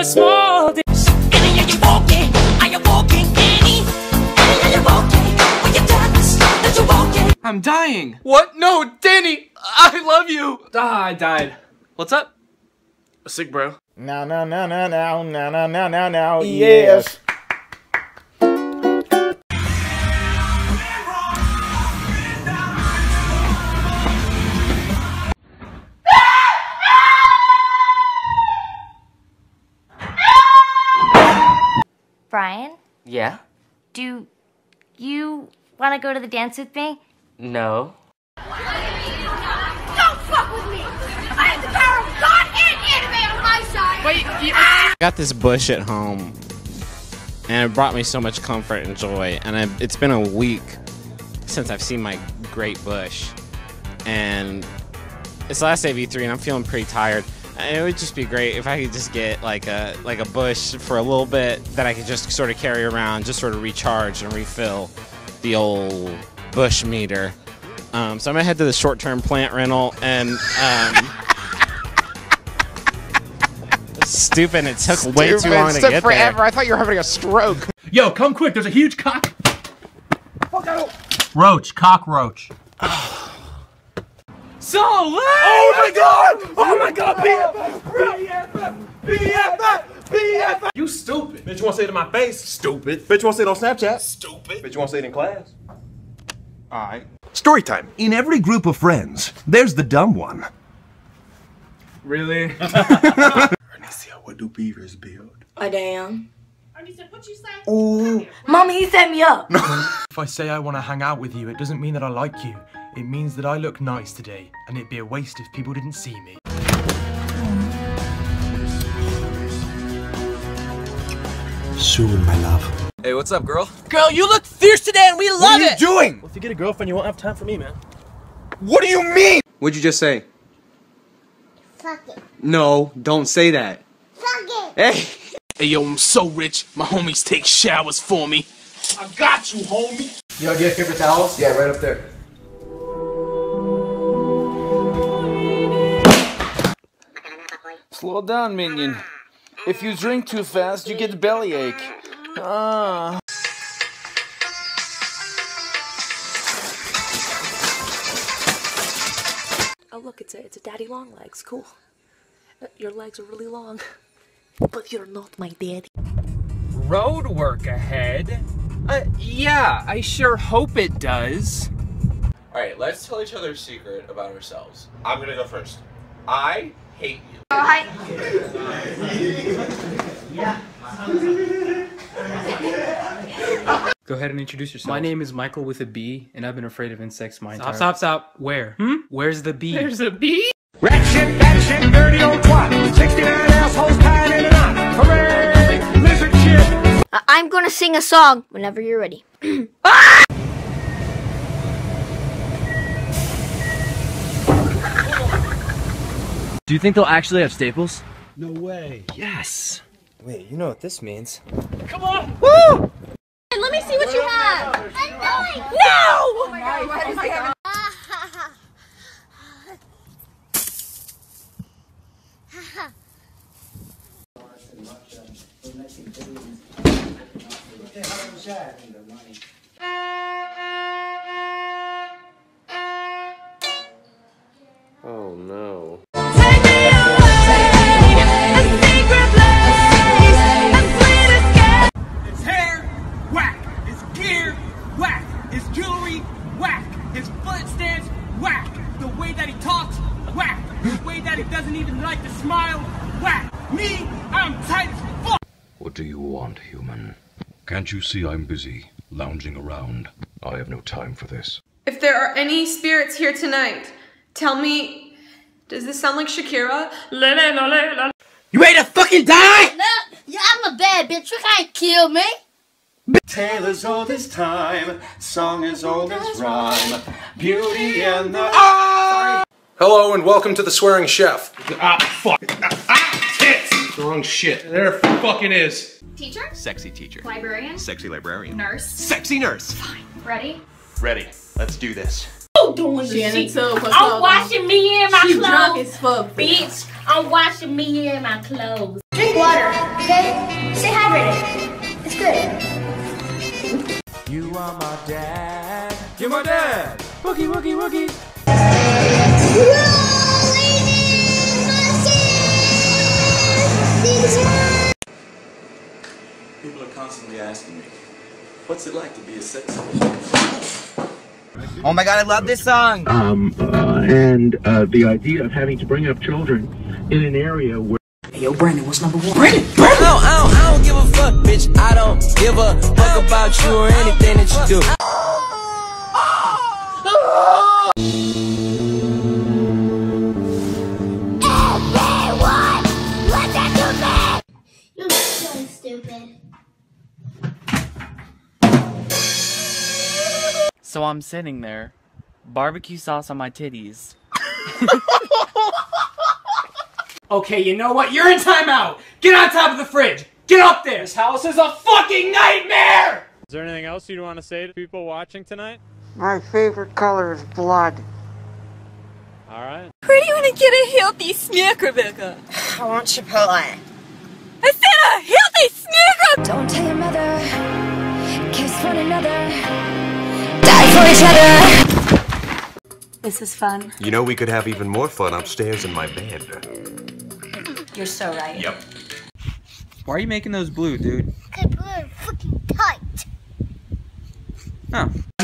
a small distance. Annie, are you walking? Are you walking, Annie? Annie, are you walking? Will you tell us that you're walking? I'm dying. What? No, Danny, I love you. Ah, I died. What's up? Sick, bro. Now, now, now, now, now, now, now, now, now, now, yes. To go to the dance with me? No. Don't fuck with me! I have the power of God and anime on my side! Wait, ah! got this bush at home, and it brought me so much comfort and joy. And I, it's been a week since I've seen my great bush, and it's the last day of E3, and I'm feeling pretty tired. And it would just be great if I could just get like a like a bush for a little bit that I could just sort of carry around, just sort of recharge and refill the old bush meter. Um, so I'm gonna head to the short-term plant rental and. Um, Stupid. It took way too long to get there. I thought you were having a stroke. Yo, come quick. There's a huge cock. Roach, cockroach. So lit! Oh my god! Oh my god! BFF! BFF! BFF! BFF! You stupid. Bitch, you wanna say it in my face? Stupid. Bitch, you wanna say it on Snapchat? Stupid. Bitch, you wanna say it in class? Alright. Story time. In every group of friends, there's the dumb one. Really? Anicia, what do beavers build? A damn. Ernie said, what you say? Ooh. Mommy, he set me up. If I say I want to hang out with you, it doesn't mean that I like you. It means that I look nice today, and it'd be a waste if people didn't see me. Soon, my love. Hey, what's up, girl? Girl, you look fierce today and we love it! What are you doing? Well, if you get a girlfriend, you won't have time for me, man. What do you mean? What'd you just say? Fuck it. No, don't say that. Fuck it. Hey! Hey, yo, I'm so rich. My homies take showers for me. I got you, homie. Yo, do you have paper towels? Yeah, right up there. Slow down, minion. If you drink too fast, you get bellyache. Ah. Oh, look, it's a, it's a daddy long legs. Cool. Uh, Your legs are really long. But you're not my daddy. Road work ahead? Uh, yeah, I sure hope it does. Alright, let's tell each other a secret about ourselves. I'm gonna go first. I hate you. Go ahead and introduce yourself. My name is Michael with a B, and I've been afraid of insects my Stop, entire stop, stop. stop. Where? Hmm? Where's the B? There's a bee? Ratchet, batshit, dirty old twat. 69 assholes tied in a knot. Hooray! Lizard shit. I- I'm gonna sing a song whenever you're ready. Do you think they'll actually have staples? No way. Yes. Wait, you know what this means? Come on! Woo! Let me see what you have. No! Oh no. Human? Can't you see I'm busy, lounging around? I have no time for this. If there are any spirits here tonight, tell me, does this sound like Shakira? You ready to fucking die? Yeah, I'm a bad bitch. You can't kill me. Tale as old as time, song as old as rhyme, beauty and the. Hello and welcome to the Swearing Chef. Ah, fuck. Ah, tits. The wrong shit. There fucking is. Teacher? Sexy teacher. Librarian? Sexy librarian. Nurse? Sexy nurse. Fine. Ready? Ready. Let's do this. Doing the shit. I'm washing me in my She clothes. drunk as fuck. Bitch, I'm washing me in my clothes. drink water, okay? Stay hydrated. It's good. You are my dad. You're my dad. Wookie, wookie, wookie. People are constantly asking me, what's it like to be a sex Oh my god, I love this song! Um, uh, and uh, the idea of having to bring up children in an area where. Hey, yo, Brandon, what's number one? Brandon! Brandon! I don't, I, don't, I don't give a fuck, bitch. I don't give a fuck about you or anything that you do. So I'm sitting there, barbecue sauce on my titties. Okay, you know what? You're in timeout. Get on top of the fridge. Get up there. This house is a fucking nightmare. Is there anything else you want to say to people watching tonight? My favorite color is blood. All right. Where do you want to get a healthy snack, Rebecca? I want Chipotle. I said a healthy snack! Each other. This is fun. You know we could have even more fun upstairs in my bed. You're so right. Yep. Why are you making those blue, dude? Cause blue are fucking tight.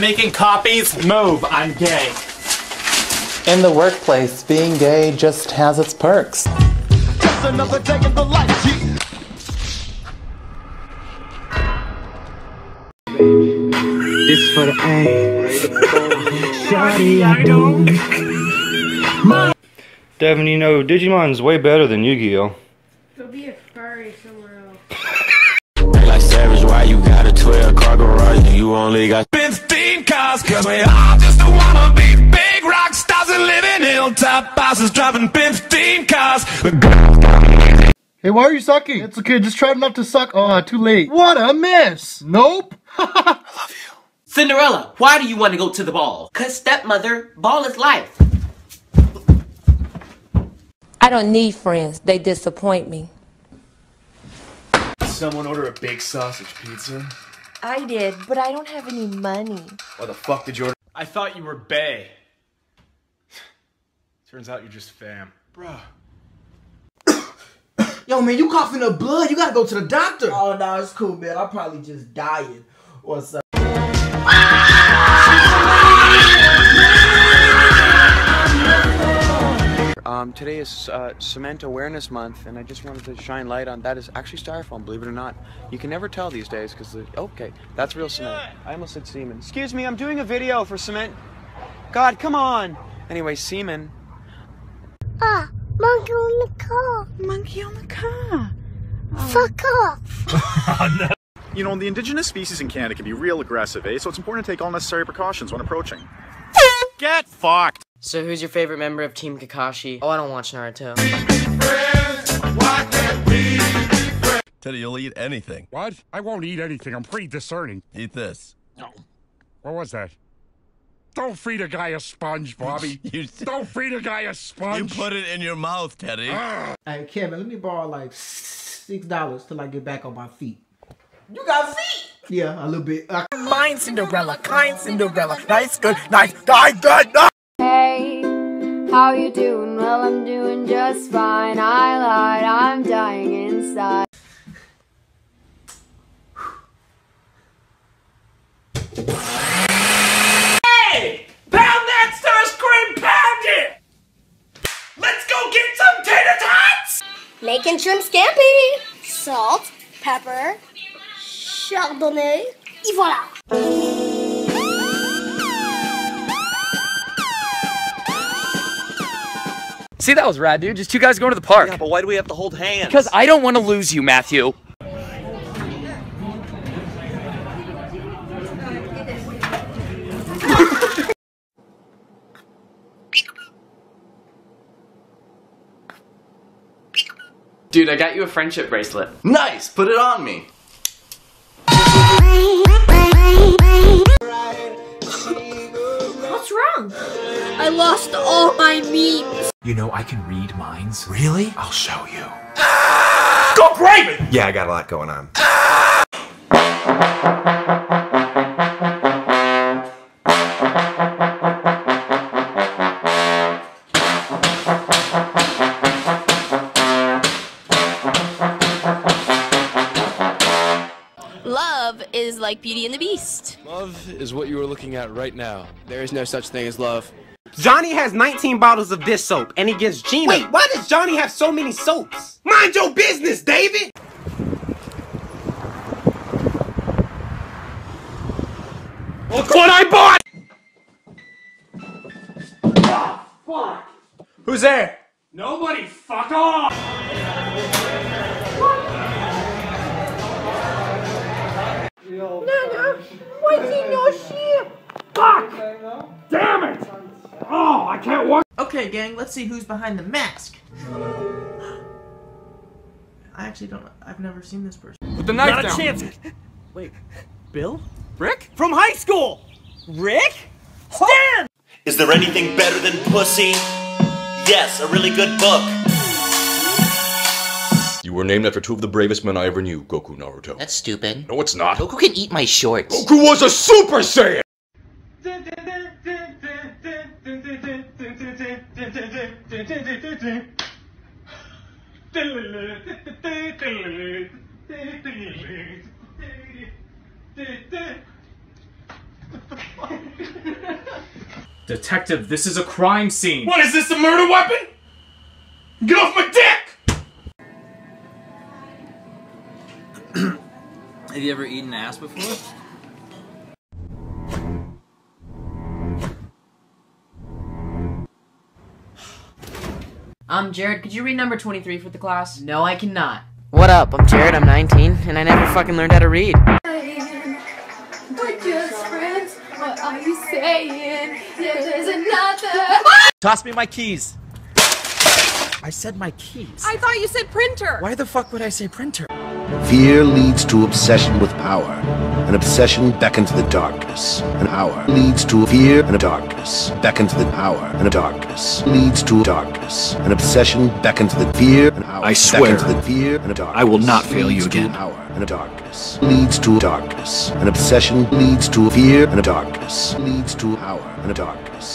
Making copies? Move, I'm gay. In the workplace, being gay just has its perks. Just another day in the life, This for the A. Shawty, I don't. Devin, you know, Digimon's way better than Yu-Gi-Oh! Go be a furry somewhere else. Like Savage, why you got a 12 car garage you only got 15 cars? Cause we all just wanna be big rock stars and live in hilltop houses driving 15 cars. Hey, why are you sucking? It's okay, just try not to suck. Oh, too late. What a miss! Nope. Cinderella, why do you want to go to the ball? Cause stepmother, ball is life. I don't need friends. They disappoint me. Someone order a big sausage pizza? I did, but I don't have any money. Why the fuck did you order? I thought you were Bay. Turns out you're just fam. Bruh. Yo, man, you coughing up blood. You gotta go to the doctor. Oh, no, it's cool, man. I'm probably just dying or something. Um, today is uh, Cement Awareness Month, and I just wanted to shine light on that. Is actually styrofoam, believe it or not. You can never tell these days because okay, that's real cement. I almost said semen. Excuse me, I'm doing a video for cement. God, come on. Anyway, semen. Ah, monkey on the car. Monkey on the car. Fuck off. You know, the indigenous species in Canada can be real aggressive, eh? So it's important to take all necessary precautions when approaching. Get fucked! So who's your favorite member of Team Kakashi? Oh, I don't watch Naruto. Teddy, you'll eat anything. What? I won't eat anything. I'm pretty discerning. Eat this. No. What was that? Don't feed a guy a sponge, Bobby. You- Don't feed a guy a sponge. You put it in your mouth, Teddy. Hey, Kevin, let me borrow like six dollars till I get back on my feet. You got feet! Yeah, a little bit. Uh, Mine Cinderella, kind Cinderella. Nice, good, nice, die, good, nice. Hey, how you doing? Well, I'm doing just fine. I lied, I'm dying inside. Hey! Pound that star scream, pound it! Let's go get some tater tots! Making shrimp scampi. Salt, pepper, chardonnay, et voilà. See, that was rad, dude. Just two guys going to the park. Yeah, but why do we have to hold hands? Because I don't want to lose you, Matthew. Dude, I got you a friendship bracelet. Nice! Put it on me. What's wrong? I lost all my memes. You know, I can read minds. Really? I'll show you. Fuck off, Raven! Yeah, I got a lot going on. Love is like Beauty and the Beast. Love is what you are looking at right now. There is no such thing as love. Johnny has 19 bottles of this soap, and he gives Gina. Wait, why does Johnny have so many soaps? Mind your business, David! Look what I bought! Fuck! Who's there? Nobody, fuck off! Nana, what's in your ship? Fuck! Damn it! Oh, I can't watch. Okay, gang, let's see who's behind the mask. I actually don't. I've never seen this person. Put the knife Not a chance. Wait, Bill? Rick? From high school. Rick? Stan! Is there anything better than pussy? Yes, a really good book. You were named after two of the bravest men I ever knew, Goku Naruto. That's stupid. No, it's not. Goku can eat my shorts. Goku was a Super Saiyan! Detective, this is a crime scene. What is this, a murder weapon? Get off my dick! Have you ever eaten ass before? Um, Jared, could you read number 23 for the class? No, I cannot. What up? I'm Jared, I'm 19, and I never fucking learned how to read. We're just friends. What are you saying? There's another. Toss me my keys. I said my keys. I thought you said printer. Why the fuck would I say printer? Fear leads to obsession with power. An obsession beckons the darkness. An hour leads to fear and a darkness. Beckons the power and a darkness. Leads to darkness. An obsession beckons the fear and hour. I swear, beckons the fear and a darkness. I will not fail you again. to again. Power and a darkness. Leads to darkness. An obsession leads to fear and a darkness. Leads to power and a darkness.